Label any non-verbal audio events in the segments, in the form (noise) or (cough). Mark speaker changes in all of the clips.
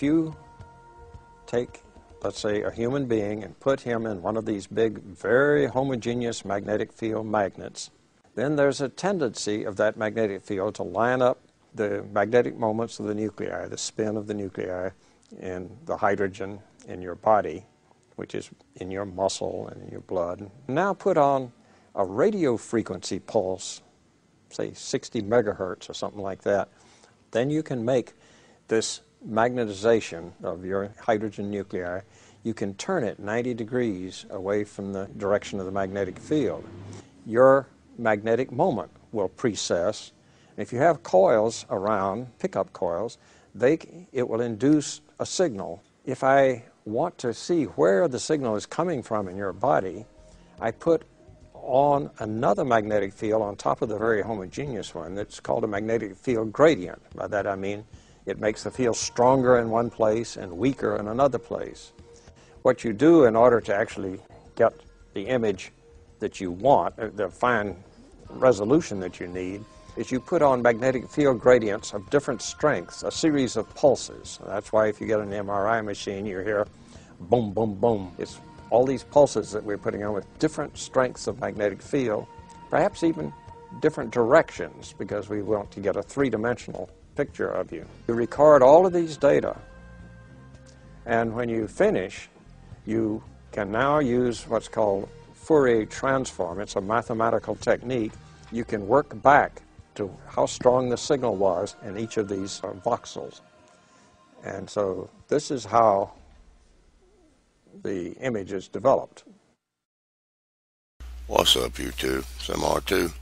Speaker 1: if you take, let's say, a human being and put him in one of these big, very homogeneous magnetic field magnets, then there's a tendency of that magnetic field to line up the magnetic moments of the nuclei, the spin of the nuclei, and the hydrogen in your body, which is in your muscle and in your blood. Now put on a radio frequency pulse, say 60 megahertz or something like that. Then you can make this magnetization of your hydrogen nuclei, you can turn it 90 degrees away from the direction of the magnetic field. Your magnetic moment will precess. If you have coils around, pickup coils, they, it will induce a signal. If I want to see where the signal is coming from in your body, I put on another magnetic field on top of the very homogeneous one that's called a magnetic field gradient. By that I mean it makes the field stronger in one place and weaker in another place. What you do in order to actually get the image that you want, uh, the fine resolution that you need, is you put on magnetic field gradients of different strengths, a series of pulses. That's why if you get an MRI machine, you hear boom, boom, boom. It's all these pulses that we're putting on with different strengths of magnetic field, perhaps even different directions, because we want to get a three-dimensional picture of you. You record all of these data, and when you finish, you can now use what's called Fourier transform. It's a mathematical technique. You can work back to how strong the signal was in each of these uh, voxels. And so this is how the image is developed.
Speaker 2: What's up, you two? It's MR2.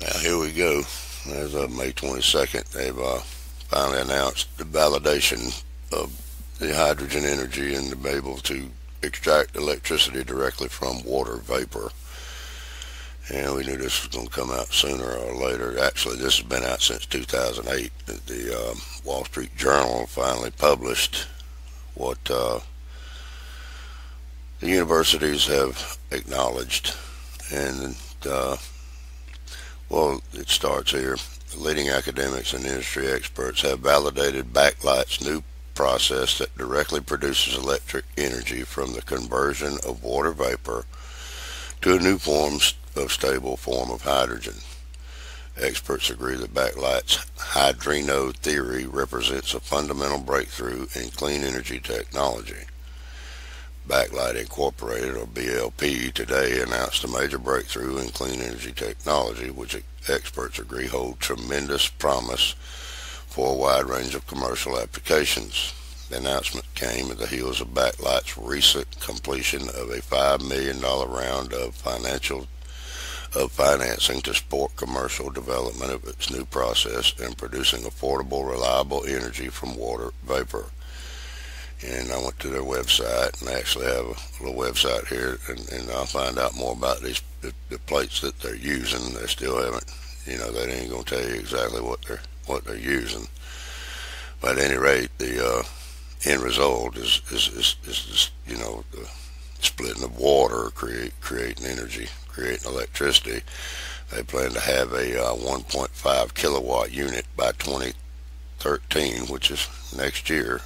Speaker 2: Now, here we go as of May 22nd, they've uh, finally announced the validation of the hydrogen energy and to be able to extract electricity directly from water vapor. And we knew this was going to come out sooner or later. Actually, this has been out since 2008. The um, Wall Street Journal finally published what uh, the universities have acknowledged. And uh, well, it starts here. Leading academics and industry experts have validated BlackLight's new process that directly produces electric energy from the conversion of water vapor to a new form of stable form of hydrogen. Experts agree that BlackLight's hydrino theory represents a fundamental breakthrough in clean energy technology. BlackLight Incorporated, or BLP, today announced a major breakthrough in clean energy technology, which experts agree hold tremendous promise for a wide range of commercial applications. The announcement came at the heels of BlackLight's recent completion of a $5 million round of financial of financing to support commercial development of its new process in producing affordable, reliable energy from water vapor and I went to their website and they actually have a little website here and, and I'll find out more about these the, the, plates that they're using. They still haven't, you know, they ain't gonna tell you exactly what they're what they're using. But at any rate, the uh, end result is is, is, is, is you know the splitting of water, create creating energy, creating electricity. They plan to have a uh, 1.5 kilowatt unit by 2013, which is next year,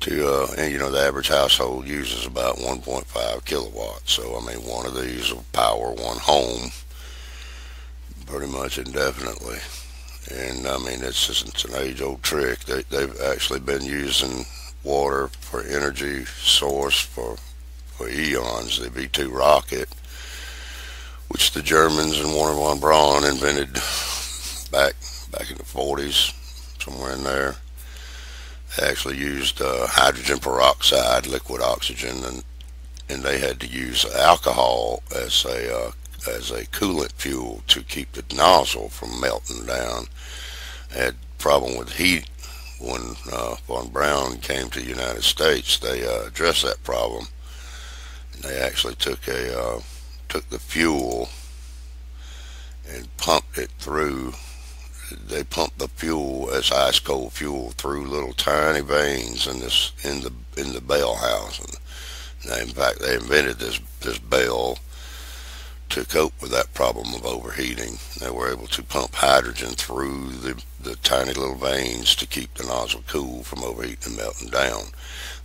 Speaker 2: to uh, and you know the average household uses about 1.5 kilowatts. So I mean one of these will power one home pretty much indefinitely. And I mean it's just it's an age old trick. They, they've actually been using water for energy source for for eons. The V2 rocket which the Germans and Wernher von Braun invented back back in the 40s somewhere in there actually used uh, hydrogen peroxide, liquid oxygen, and and they had to use alcohol as a uh, as a coolant fuel to keep the nozzle from melting down. They had problem with heat when uh, von Braun came to the United States. They uh, addressed that problem. And they actually took a uh, took the fuel and pumped it through they pump the fuel as ice cold fuel through little tiny veins in this in the in the bell housing. Now, in fact, they invented this this bell to cope with that problem of overheating. They were able to pump hydrogen through the, the tiny little veins to keep the nozzle cool from overheating and melting down.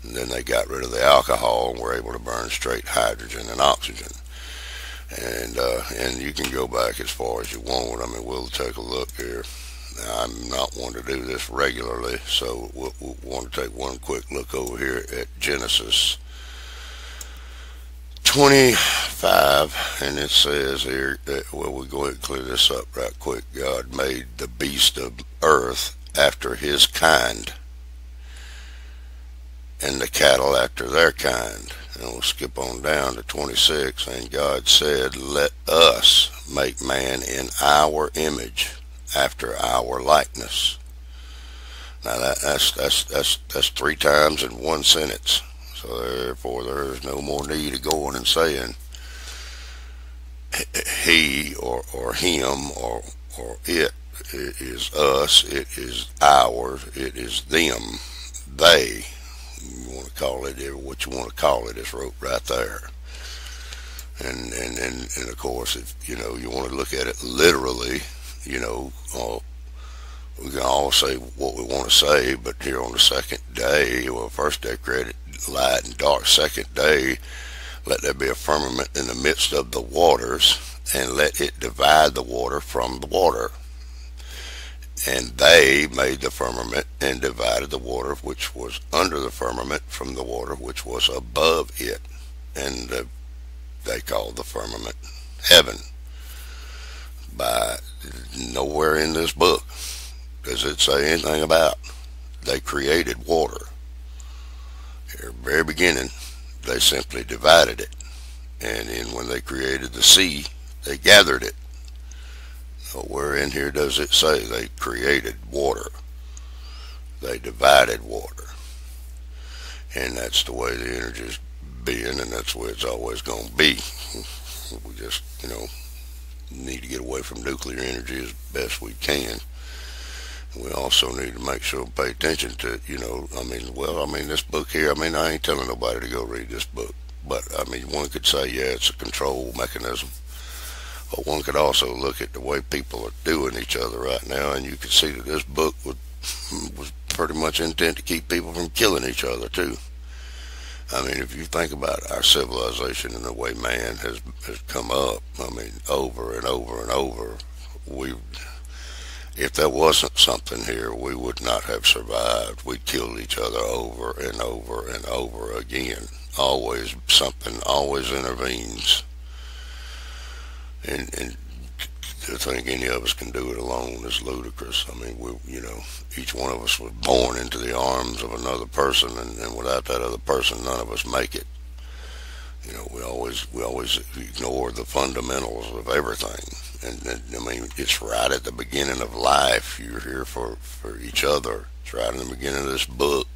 Speaker 2: And then they got rid of the alcohol and were able to burn straight hydrogen and oxygen. And uh, and you can go back as far as you want. I mean, we'll take a look here. I'm not one to do this regularly, so we'll, we'll want to take one quick look over here at Genesis 25, and it says here that, well, we'll go ahead and clear this up right quick. God made the beast of earth after his kind, and the cattle after their kind. And we'll skip on down to 26, and God said, Let us make man in our image, after our likeness. Now that, that's that's that's that's three times in one sentence. So therefore, there is no more need of going and saying he or, or him or, or it, it is us, it is ours, it is them, they. You want to call it what you want to call it. It's wrote right there. And, and, and, and of course, if you know you want to look at it literally, you know, uh, we can all say what we want to say, but here on the second day, well, first day credit, light and dark second day, let there be a firmament in the midst of the waters, and let it divide the water from the water. And they made the firmament and divided the water which was under the firmament from the water which was above it. And uh, they called the firmament heaven. By nowhere in this book does it say anything about they created water the very beginning, they simply divided it. And then when they created the sea, they gathered it. Where in here does it say they created water? They divided water. And that's the way the energy is being, and that's the way it's always going to be. (laughs) We just, you know, need to get away from nuclear energy as best we can we also need to make sure we pay attention to you know I mean well I mean this book here I mean I ain't telling nobody to go read this book but I mean one could say yeah it's a control mechanism but one could also look at the way people are doing each other right now and you can see that this book was (laughs) was pretty much intent to keep people from killing each other too I mean if you think about our civilization and the way man has has come up I mean over and over and over we've if there wasn't something here, we would not have survived. We killed each other over and over and over again. Always something always intervenes. And, and to think any of us can do it alone is ludicrous. I mean, we, you know, each one of us was born into the arms of another person, and, and without that other person, none of us make it. You know, we always we always ignore the fundamentals of everything and, and, I mean, it's right at the beginning of life. You're here for, for each other. It's right in the beginning of this book.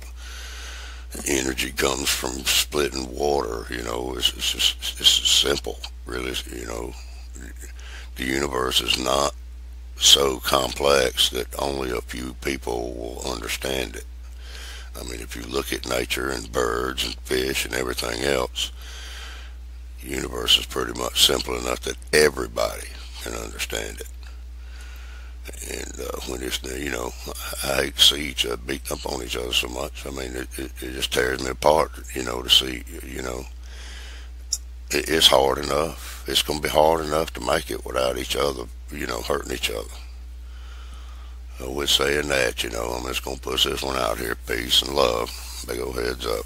Speaker 2: Energy comes from splitting water. You know, it's, it's just it's simple, really. You know, the universe is not so complex that only a few people will understand it. I mean, if you look at nature and birds and fish and everything else, the universe is pretty much simple enough that everybody can understand it. And uh, when it's, you know, I hate to see each other beating up on each other so much. I mean, it, it, it just tears me apart, you know, to see, you know, it's hard enough. It's going to be hard enough to make it without each other, you know, hurting each other. So we're saying that, you know, I'm just going to push this one out here. Peace and love. Big old heads up.